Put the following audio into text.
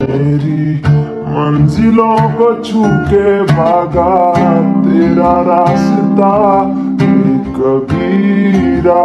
तेरी मंजिलों को छू के भागा तेरा रास्ता कबीरा।